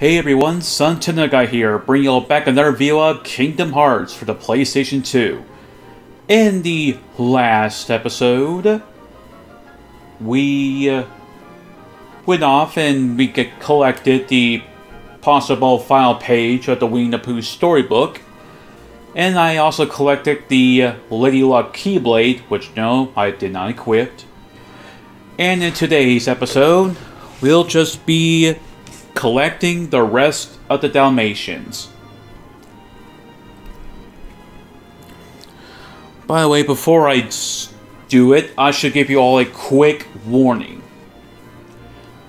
Hey everyone, Sun Guy here, bringing you all back another view of Kingdom Hearts for the PlayStation 2. In the last episode, we uh, went off and we collected the possible final page of the Winnie the Pooh storybook. And I also collected the uh, Lady Luck Keyblade, which no, I did not equip. And in today's episode, we'll just be collecting the rest of the Dalmatians. By the way, before I do it, I should give you all a quick warning.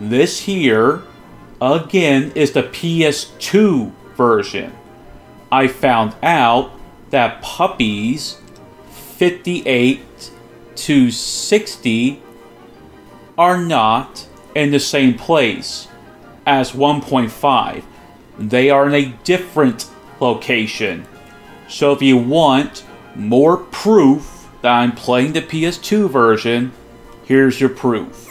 This here, again, is the PS2 version. I found out that puppies 58 to 60 are not in the same place as 1.5. They are in a different location. So if you want more proof that I'm playing the PS2 version, here's your proof.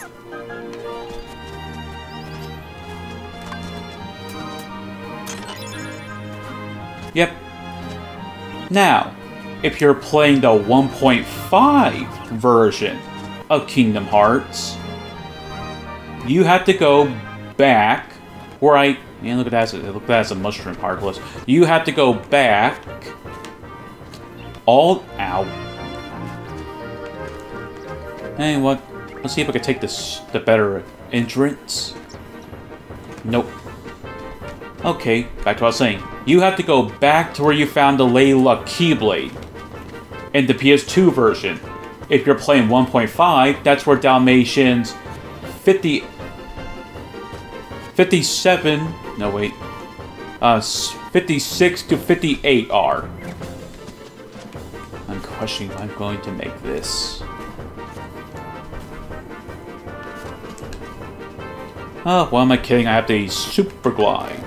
Yep. Now, if you're playing the 1.5 version of Kingdom Hearts, you have to go back I man look at that look at that as a mushroom Heartless. You have to go back all out. Hey what? Let's see if I can take this the better entrance. Nope. Okay, back to what I was saying. You have to go back to where you found the Layla Keyblade in the PS2 version. If you're playing 1.5, that's where Dalmatians 50 57, no wait, uh, 56 to 58 are. I'm questioning if I'm going to make this. Oh, why am I kidding? I have the super glide.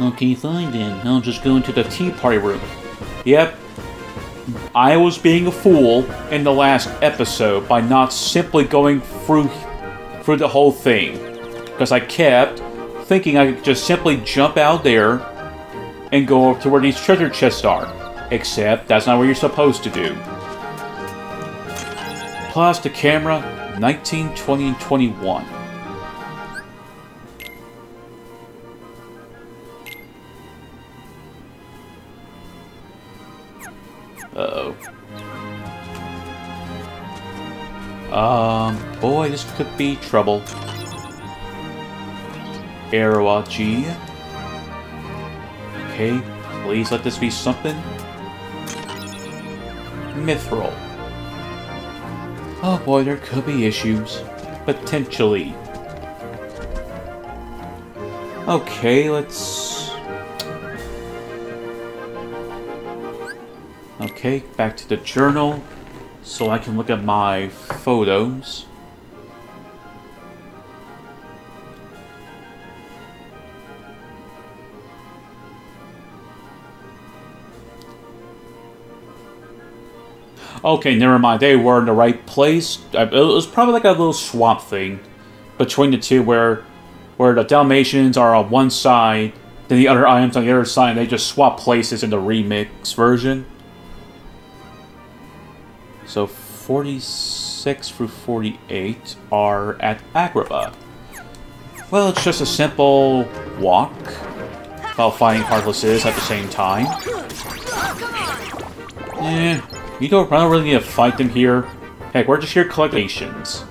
Okay, fine then. I'll just go into the tea party room. Yep. I was being a fool in the last episode by not simply going through through the whole thing. Because I kept thinking I could just simply jump out there and go to where these treasure chests are. Except that's not what you're supposed to do. Plus the camera, 19, 20, and 21. Uh-oh. Um, boy, this could be trouble. Arawa G. Okay, please let this be something. Mithril. Oh boy, there could be issues. Potentially. Okay, let's... Okay, back to the journal so I can look at my photos. Okay, never mind. They were in the right place. It was probably like a little swap thing between the two where where the Dalmatians are on one side, then the other items on the other side, and they just swap places in the remix version. So 46 through 48 are at Agrabah. Well, it's just a simple walk while fighting Heartlesses at the same time. Eh, you don't, I don't really need to fight them here. Heck, we're just here collectations.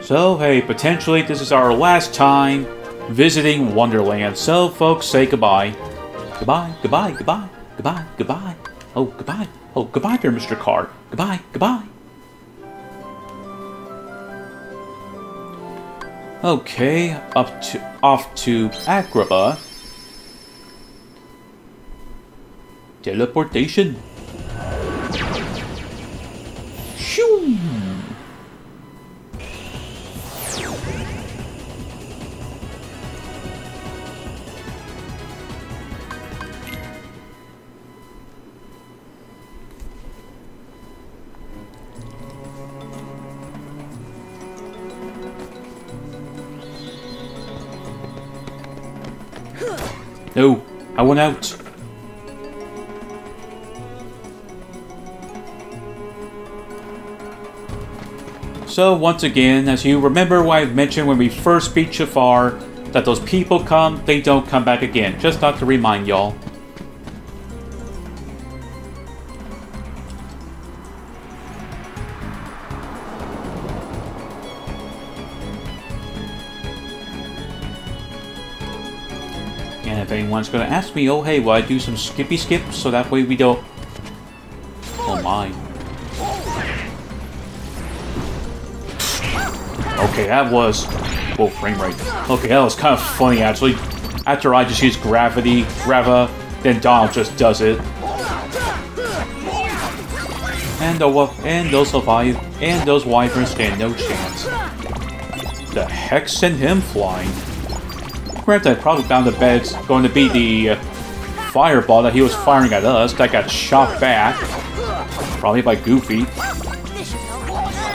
So, hey, potentially this is our last time visiting Wonderland. So, folks, say goodbye. Goodbye, goodbye, goodbye, goodbye, goodbye. Oh, goodbye. Oh, goodbye there, Mr. Car. Goodbye, goodbye. Okay, up to off to Agrabah. Teleportation. Shoo! No, I want out. So once again, as you remember what I mentioned when we first beat Jafar, that those people come, they don't come back again. Just thought to remind y'all. And if anyone's gonna ask me, oh hey, will I do some skippy skips so that way we don't... Oh my. Okay, that was... Whoa, frame rate. Okay, that was kind of funny actually. After I just use gravity, grava, then Donald just does it. And, the, and they'll survive, and those wyverns stand no chance. The heck sent him flying? Granted, I probably found the bed's going to be the uh, fireball that he was firing at us that got shot back. Probably by Goofy.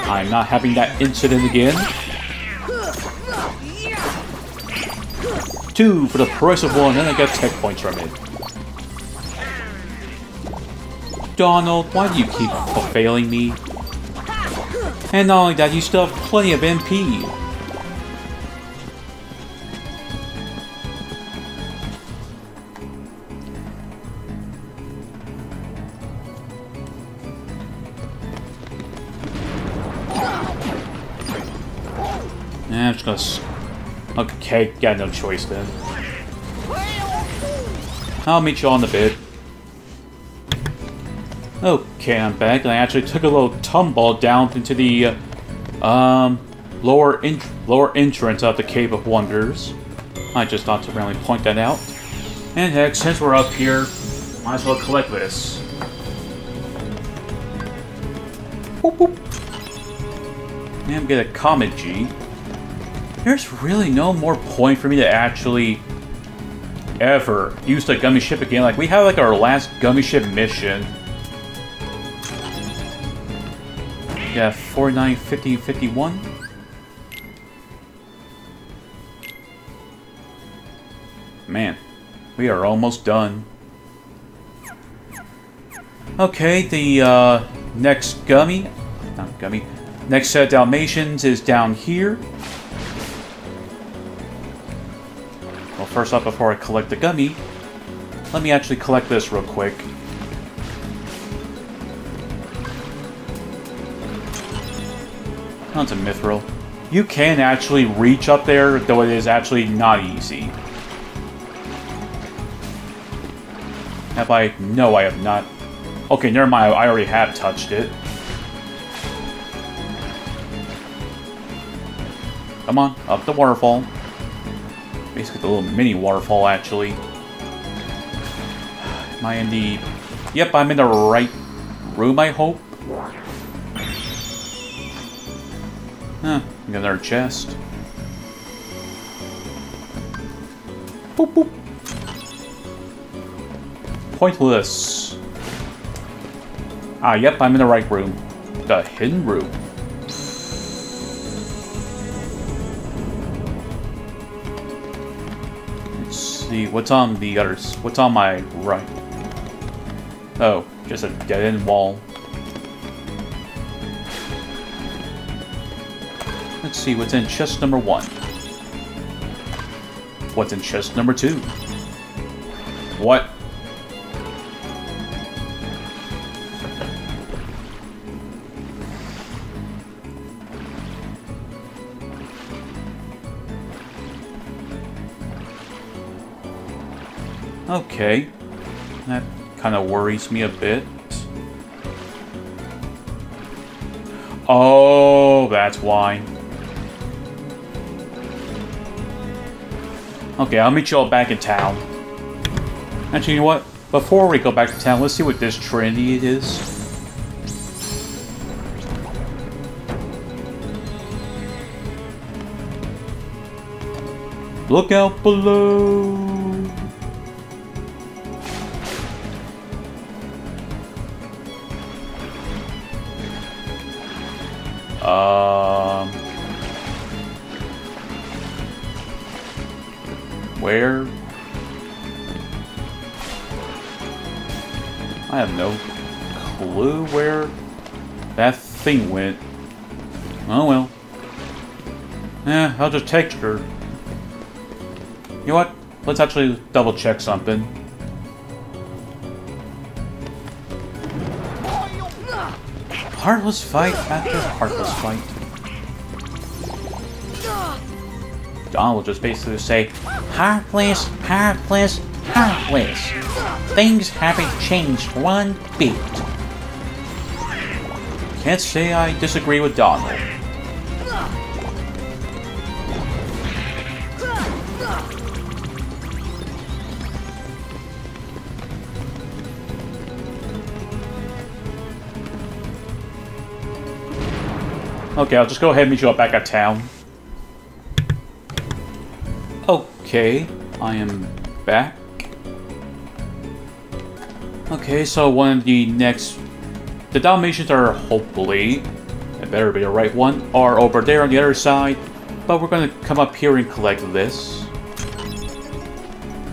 I'm not having that incident again. Two for the price of one, and I get tech points from it. Donald, why do you keep failing me? And not only that, you still have plenty of MP. Okay, got no choice then. I'll meet you on the bid. Okay, I'm back, and I actually took a little tumble down into the, uh, um, lower in lower entrance of the Cave of Wonders. I just thought to randomly point that out. And heck, since we're up here, might as well collect this. Boop, boop. And get a Comet G. There's really no more point for me to actually ever use the gummy ship again. Like, we have like our last gummy ship mission. Yeah, 49, 50, 51. Man, we are almost done. Okay, the uh, next gummy, not gummy, next set of Dalmatians is down here. First off, before I collect the gummy, let me actually collect this real quick. Onto Mithril. You can actually reach up there, though it is actually not easy. Have I? No, I have not. Okay, never mind. I already have touched it. Come on, up the waterfall. Basically, the little mini waterfall, actually. Am I in the... Yep, I'm in the right room, I hope. Huh, got another chest. Boop, boop. Pointless. Ah, yep, I'm in the right room. The hidden room. What's on the others? What's on my right? Oh, just a dead-end wall. Let's see what's in chest number one. What's in chest number two? What? Okay. That kind of worries me a bit. Oh, that's why. Okay, I'll meet you all back in town. Actually, you know what? Before we go back to town, let's see what this Trinity it is. Look out below! Thing went. Oh well. Eh, I'll just text her. You know what? Let's actually double check something. Heartless fight after heartless fight. Don will just basically say, Heartless, heartless, heartless. Things haven't changed one bit. Can't say I disagree with Donald. Okay, I'll just go ahead and meet you up back at town. Okay, I am back. Okay, so one of the next... The Dalmatians are hopefully, it better be the right one, are over there on the other side. But we're to come up here and collect this.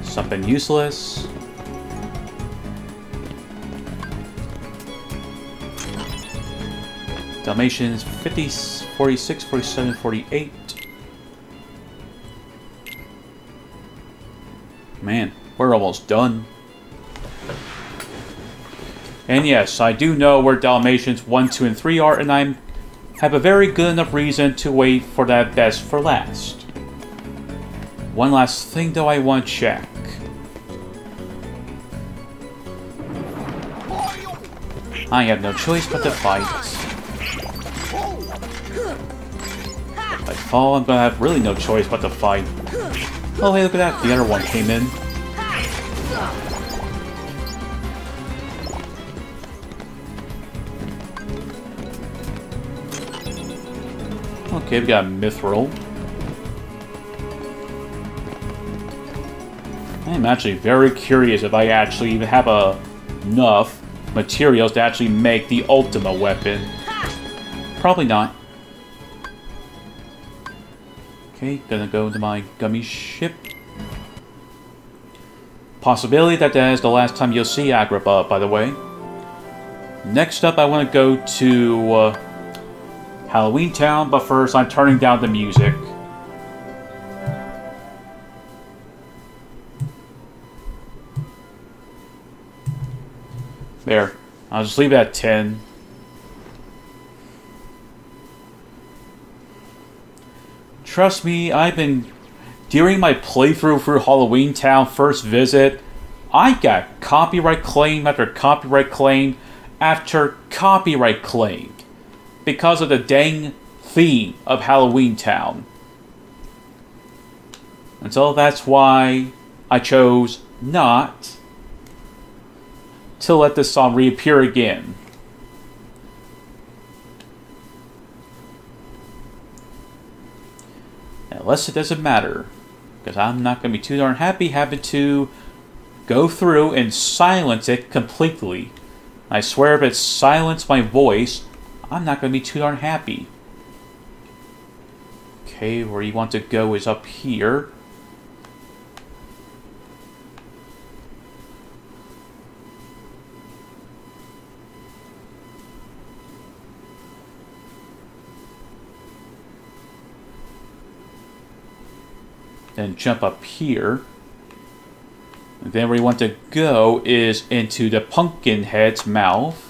Something useless. Dalmatians 50, 46, 47, 48. Man, we're almost done. And yes, I do know where Dalmatians 1, 2, and 3 are, and I have a very good enough reason to wait for that best for last. One last thing though I want to check. I have no choice but to fight. If I fall, I'm gonna have really no choice but to fight. Oh, hey, look at that. The other one came in. Okay, we've got Mithril. I'm actually very curious if I actually even have a, enough materials to actually make the Ultima weapon. Probably not. Okay, gonna go to my gummy ship. Possibility that that is the last time you'll see Agrabah, by the way. Next up, I want to go to uh, Halloween Town, but first I'm turning down the music. There. I'll just leave it at 10. Trust me, I've been... During my playthrough through Halloween Town first visit, I got copyright claim after copyright claim after copyright claim because of the dang theme of Halloween Town. And so that's why I chose not to let this song reappear again. Unless it doesn't matter. Because I'm not going to be too darn happy having to go through and silence it completely. I swear if it silenced my voice, I'm not going to be too darn happy. Okay, where you want to go is up here. Then jump up here. And then where you want to go is into the Pumpkinhead's mouth.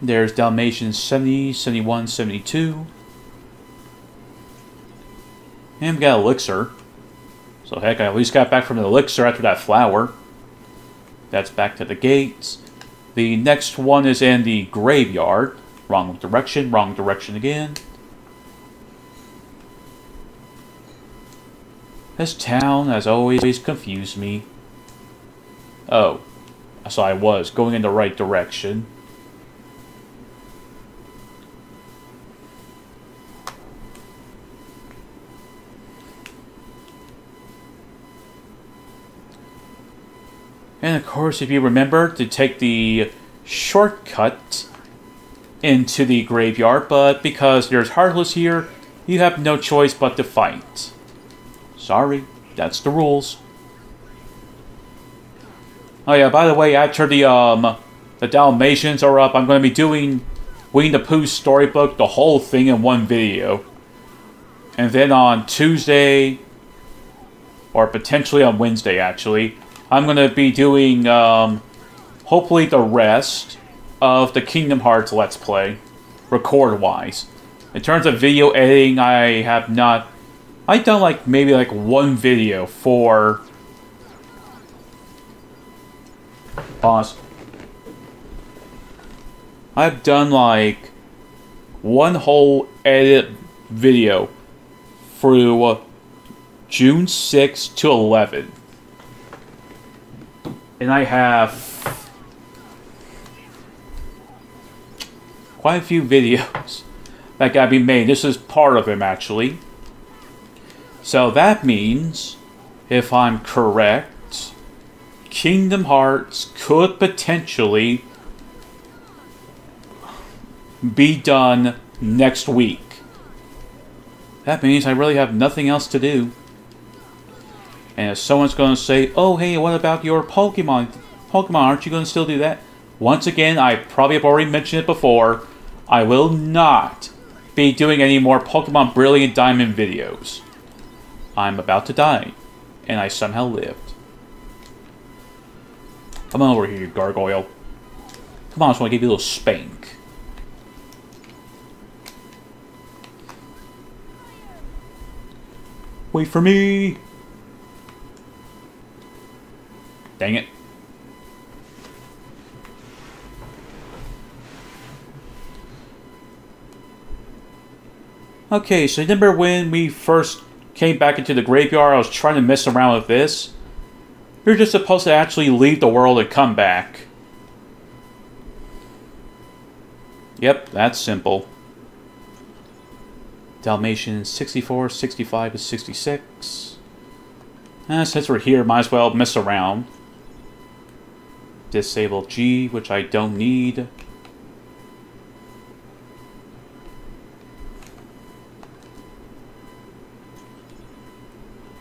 There's Dalmatian 70, 71, 72. And we got Elixir. So heck, I at least got back from the Elixir after that flower. That's back to the gates. The next one is in the graveyard. Wrong direction, wrong direction again. This town has always confused me. Oh, so I was going in the right direction. Course, if you remember to take the shortcut into the graveyard, but because there's Heartless here, you have no choice but to fight. Sorry, that's the rules. Oh yeah, by the way, after the um the Dalmatians are up, I'm going to be doing Winnie the Pooh storybook, the whole thing in one video. And then on Tuesday, or potentially on Wednesday actually, I'm going to be doing um, hopefully the rest of the Kingdom Hearts Let's Play, record-wise. In terms of video editing, I have not... I've done like maybe like one video for... Pause. I've done like one whole edit video through June 6 to 11. And I have quite a few videos that gotta be made. This is part of them, actually. So that means, if I'm correct, Kingdom Hearts could potentially be done next week. That means I really have nothing else to do. And if someone's going to say, oh, hey, what about your Pokemon? Pokemon, aren't you going to still do that? Once again, I probably have already mentioned it before. I will not be doing any more Pokemon Brilliant Diamond videos. I'm about to die, and I somehow lived. Come on over here, you gargoyle. Come on, I just want to give you a little spank. Wait for me! Dang it. Okay, so remember when we first came back into the graveyard, I was trying to mess around with this? You're just supposed to actually leave the world and come back. Yep, that's simple. Dalmatian 64, 65 to 66. Eh, since we're here, might as well mess around. Disable G, which I don't need.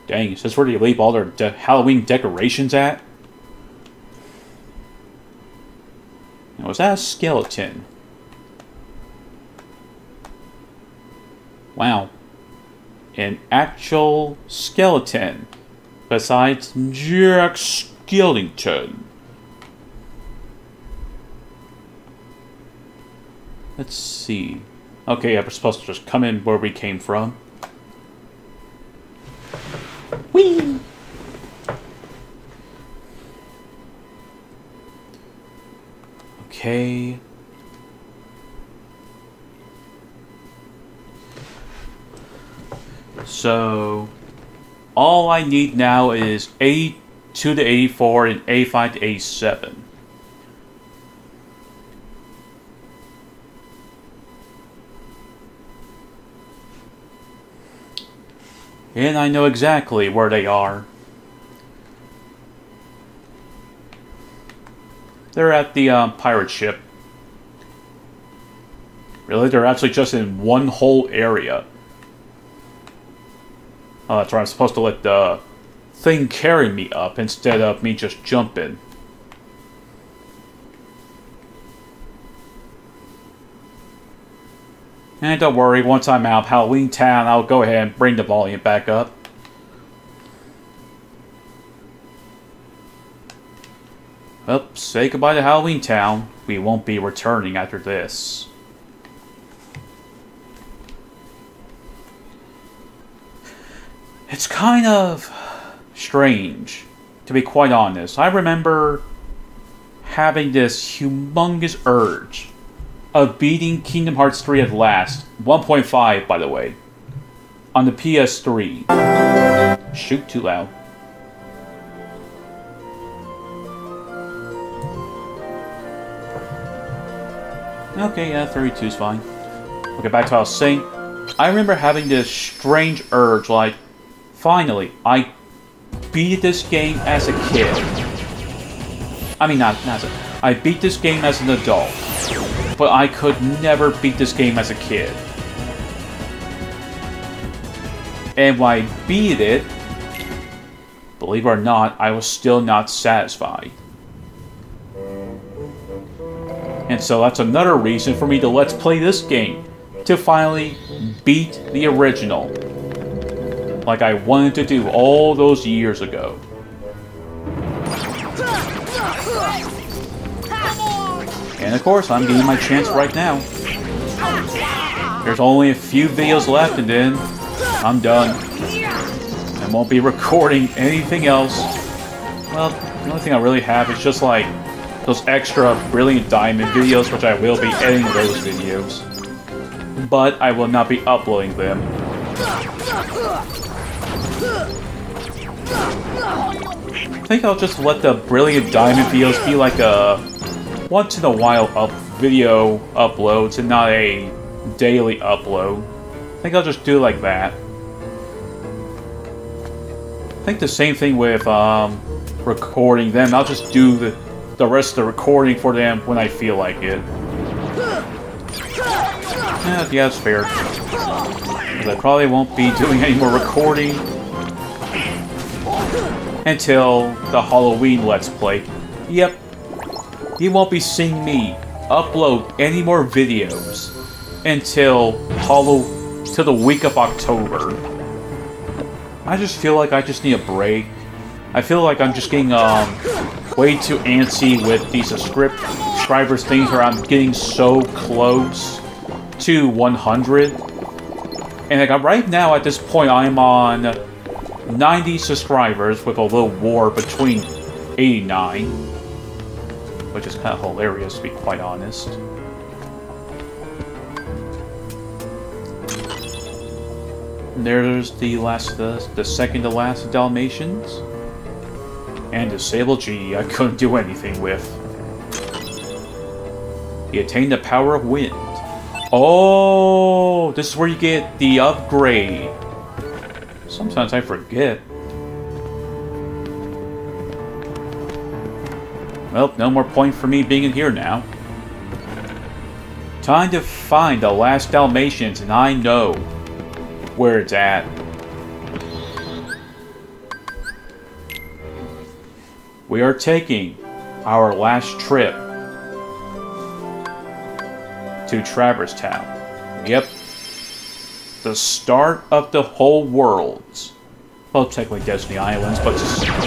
Dang, is this where they leave all their de Halloween decorations at? Was that a skeleton? Wow. An actual skeleton. Besides Jack Skellington. Let's see. Okay, yeah, we're supposed to just come in where we came from. Whee! Okay. So, all I need now is 82 to 84 and A5 to 87. And I know exactly where they are. They're at the uh, pirate ship. Really? They're actually just in one whole area. Oh, that's right. I'm supposed to let the thing carry me up instead of me just jumping. And don't worry, once I'm out of Halloween Town, I'll go ahead and bring the volume back up. Oops, say goodbye to Halloween Town. We won't be returning after this. It's kind of strange, to be quite honest. I remember having this humongous urge of beating Kingdom Hearts 3 at last. 1.5, by the way. On the PS3. Shoot too loud. Okay, yeah, 32 is fine. Okay, back to what I was saying. I remember having this strange urge, like, finally, I beat this game as a kid. I mean, not, not as a... I beat this game as an adult but I could never beat this game as a kid. And when I beat it, believe it or not, I was still not satisfied. And so that's another reason for me to let's play this game, to finally beat the original, like I wanted to do all those years ago. And of course, I'm getting my chance right now. There's only a few videos left and then I'm done. I won't be recording anything else. Well, the only thing I really have is just like those extra Brilliant Diamond videos, which I will be editing those videos. But I will not be uploading them. I think I'll just let the Brilliant Diamond videos be like a once in a while up video uploads and not a daily upload. I think I'll just do like that. I think the same thing with um, recording them. I'll just do the, the rest of the recording for them when I feel like it. Yeah, yeah, that's fair. I probably won't be doing any more recording until the Halloween Let's Play. Yep, you won't be seeing me upload any more videos until Hollow to the week of October. I just feel like I just need a break. I feel like I'm just getting um way too antsy with these subscribers things where I'm getting so close to 100. And like right now at this point I'm on 90 subscribers with a little war between 89 which is kind of hilarious to be quite honest. There's the last, the, the second to last Dalmatians. And the Sable G I couldn't do anything with. He attained the power of wind. Oh, this is where you get the upgrade. Sometimes I forget. Well, no more point for me being in here now. Time to find the last Dalmatians, and I know where it's at. We are taking our last trip to Traverse Town. Yep. The start of the whole world. Well, technically Destiny Islands, but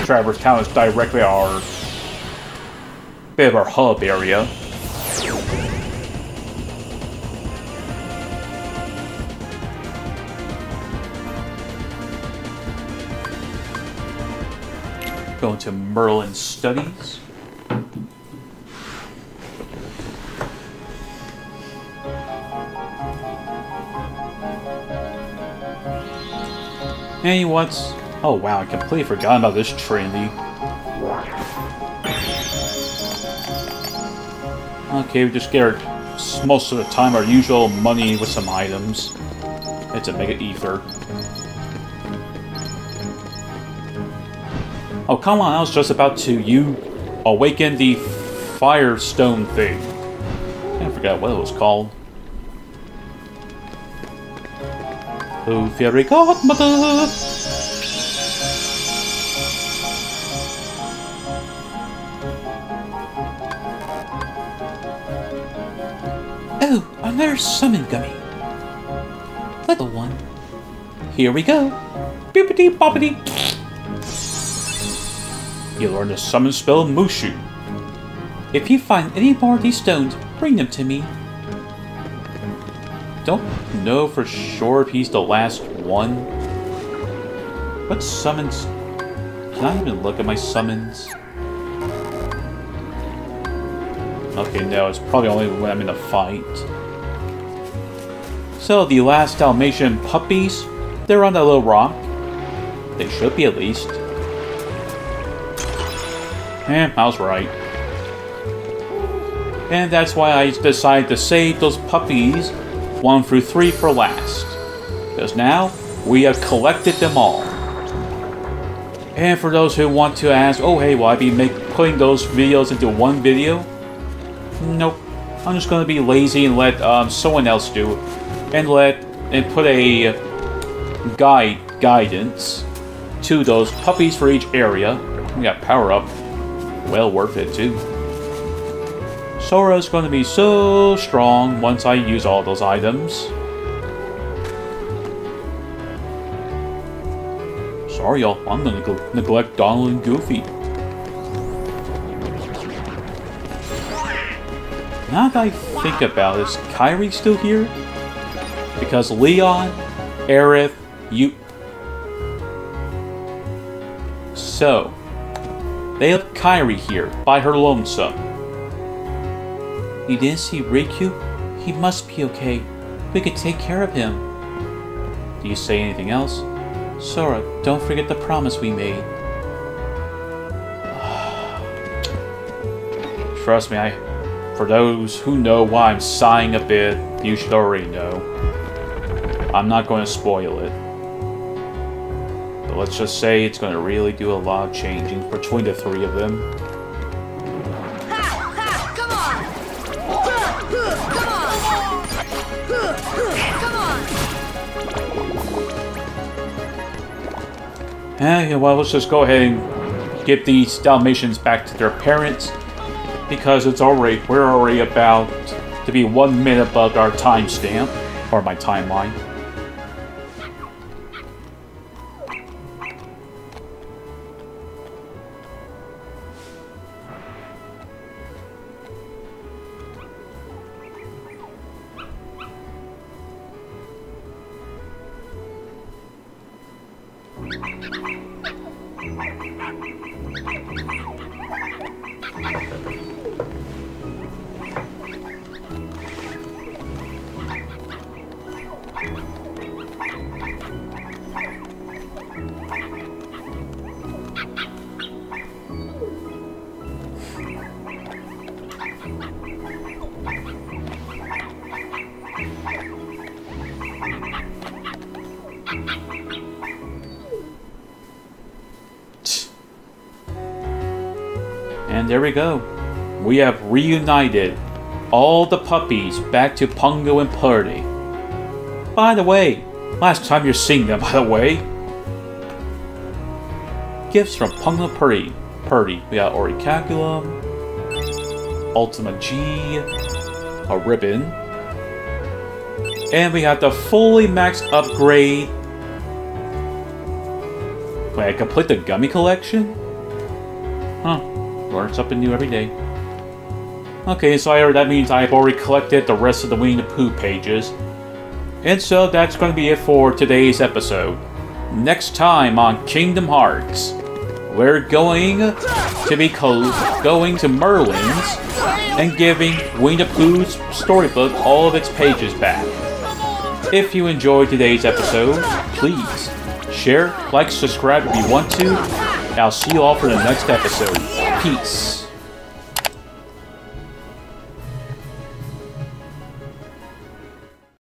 Traverse Town is directly our bit of our hub area. Going to Merlin Studies. And he wants... Oh wow, I completely forgot about this Trinity. Okay, we just get our, most of the time our usual money with some items. It's a Mega Ether. Oh, come on, I was just about to you awaken the Firestone thing. I forgot what it was called. Oh, Fairy Godmother! Summon gummy. Little one. Here we go. Boopity boppity. You learn the summon spell Mushu. If you find any more of these stones, bring them to me. Don't know for sure if he's the last one. What summons? Can I even look at my summons? Okay, no, it's probably only when I'm in a fight. So the last Dalmatian puppies, they're on that little rock. They should be at least. Eh, I was right. And that's why I decided to save those puppies 1 through 3 for last. Because now, we have collected them all. And for those who want to ask, oh hey, will I be make, putting those videos into one video? Nope. I'm just to be lazy and let um, someone else do it and let and put a guide guidance to those puppies for each area. We got power up. Well worth it too. Sora's to be so strong once I use all those items. Sorry, y'all. I'm to neglect Donald and Goofy. Now that I think about it, is Kairi still here? Because Leon, Aerith, you... So, they have Kairi here, by her lonesome. You didn't see Riku? He must be okay. We could take care of him. Do you say anything else? Sora, don't forget the promise we made. Trust me, I for those who know why I'm sighing a bit, you should already know. I'm not going to spoil it. But let's just say it's going to really do a lot of changing between the three of them. Eh, well, let's just go ahead and give these Dalmatians back to their parents because it's already we're already about to be one minute above our timestamp or my timeline. There we go. We have reunited all the puppies back to Pongo and Purdy. By the way, last time you're seeing them, by the way. Gifts from Pongo and Purdy. Purdy. We got Orichalcum, Ultima G, a ribbon, and we have the fully maxed upgrade. Wait, I complete the gummy collection? Huh. Learn something new every day. Okay, so I, that means I've already collected the rest of the Winnie the Pooh pages. And so that's going to be it for today's episode. Next time on Kingdom Hearts, we're going to be going to Merlin's and giving Winnie the Pooh's storybook all of its pages back. If you enjoyed today's episode, please share, like, subscribe if you want to. I'll see you all for the next episode. Peace.